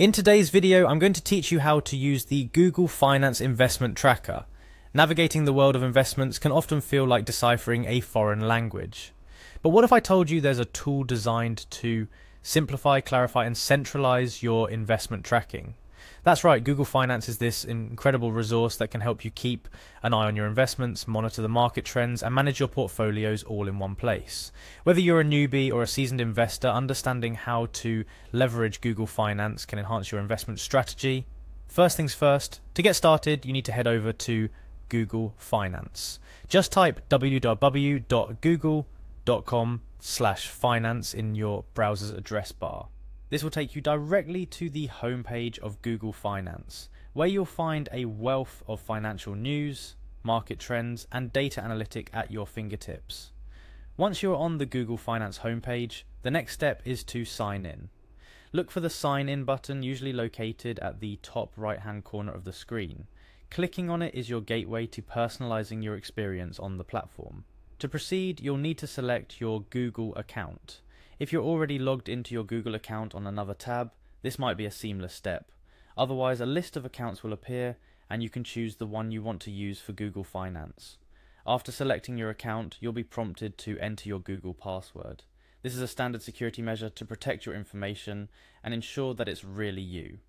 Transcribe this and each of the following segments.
In today's video, I'm going to teach you how to use the Google Finance Investment Tracker. Navigating the world of investments can often feel like deciphering a foreign language. But what if I told you there's a tool designed to simplify, clarify, and centralize your investment tracking? That's right, Google Finance is this incredible resource that can help you keep an eye on your investments, monitor the market trends, and manage your portfolios all in one place. Whether you're a newbie or a seasoned investor, understanding how to leverage Google Finance can enhance your investment strategy. First things first, to get started, you need to head over to Google Finance. Just type www.google.com slash finance in your browser's address bar. This will take you directly to the homepage of Google Finance, where you'll find a wealth of financial news, market trends, and data analytic at your fingertips. Once you're on the Google Finance homepage, the next step is to sign in. Look for the sign in button, usually located at the top right hand corner of the screen. Clicking on it is your gateway to personalizing your experience on the platform. To proceed, you'll need to select your Google account. If you're already logged into your Google account on another tab, this might be a seamless step. Otherwise, a list of accounts will appear and you can choose the one you want to use for Google Finance. After selecting your account, you'll be prompted to enter your Google password. This is a standard security measure to protect your information and ensure that it's really you.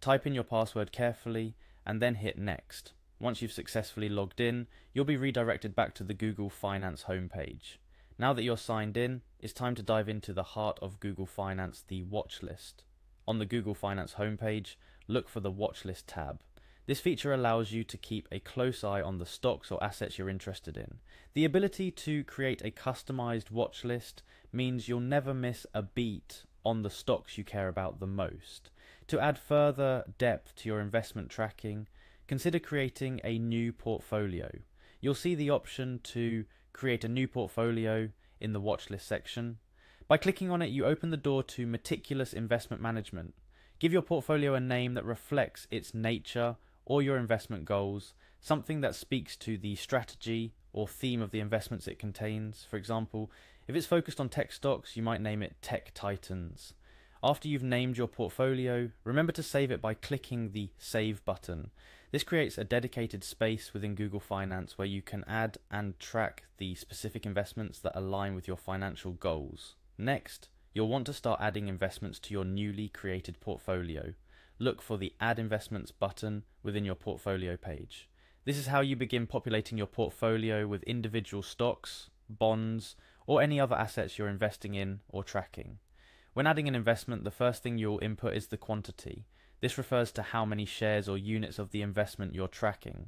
Type in your password carefully and then hit next. Once you've successfully logged in, you'll be redirected back to the Google Finance homepage. Now that you're signed in, it's time to dive into the heart of Google Finance, the watch list. On the Google Finance homepage, look for the watch list tab. This feature allows you to keep a close eye on the stocks or assets you're interested in. The ability to create a customized watch list means you'll never miss a beat on the stocks you care about the most. To add further depth to your investment tracking, consider creating a new portfolio. You'll see the option to create a new portfolio in the watchlist section. By clicking on it, you open the door to meticulous investment management. Give your portfolio a name that reflects its nature or your investment goals, something that speaks to the strategy or theme of the investments it contains. For example, if it's focused on tech stocks, you might name it Tech Titans. After you've named your portfolio, remember to save it by clicking the Save button. This creates a dedicated space within Google Finance where you can add and track the specific investments that align with your financial goals. Next, you'll want to start adding investments to your newly created portfolio. Look for the Add Investments button within your portfolio page. This is how you begin populating your portfolio with individual stocks, bonds, or any other assets you're investing in or tracking. When adding an investment, the first thing you'll input is the quantity. This refers to how many shares or units of the investment you're tracking.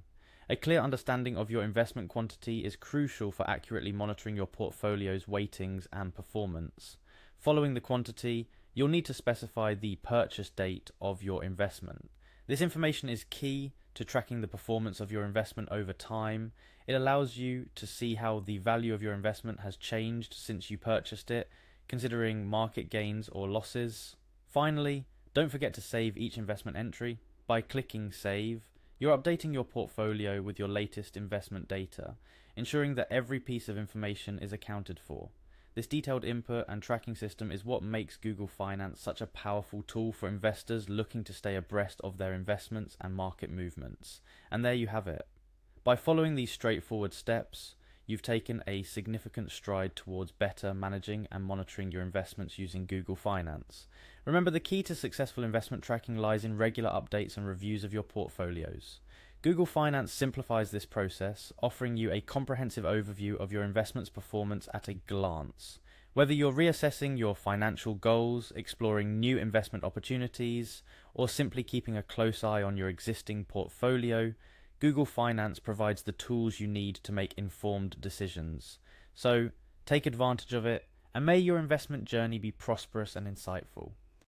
A clear understanding of your investment quantity is crucial for accurately monitoring your portfolio's weightings and performance. Following the quantity, you'll need to specify the purchase date of your investment. This information is key to tracking the performance of your investment over time. It allows you to see how the value of your investment has changed since you purchased it considering market gains or losses. Finally, don't forget to save each investment entry. By clicking Save, you're updating your portfolio with your latest investment data, ensuring that every piece of information is accounted for. This detailed input and tracking system is what makes Google Finance such a powerful tool for investors looking to stay abreast of their investments and market movements. And there you have it. By following these straightforward steps, you've taken a significant stride towards better managing and monitoring your investments using Google Finance. Remember, the key to successful investment tracking lies in regular updates and reviews of your portfolios. Google Finance simplifies this process, offering you a comprehensive overview of your investment's performance at a glance. Whether you're reassessing your financial goals, exploring new investment opportunities, or simply keeping a close eye on your existing portfolio, Google Finance provides the tools you need to make informed decisions. So take advantage of it, and may your investment journey be prosperous and insightful.